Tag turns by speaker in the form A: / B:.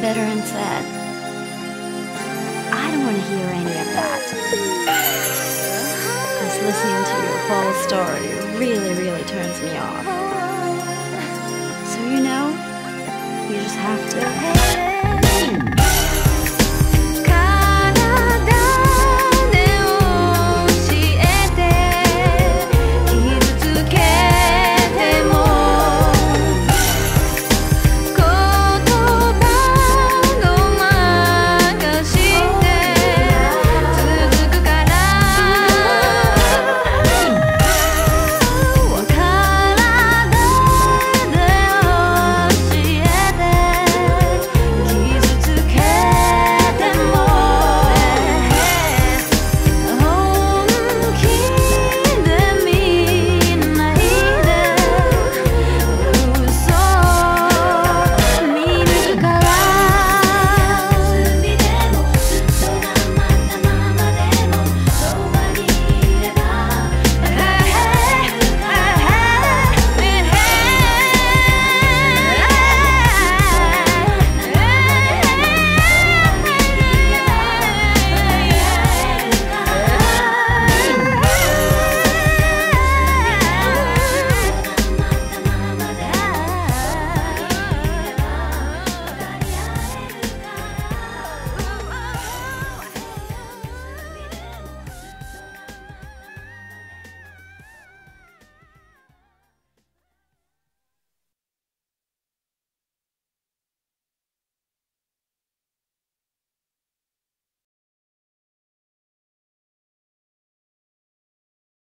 A: for and better. I don't want to hear any of that. Because listening to your whole story really, really turns me off. So, you know, you just have to.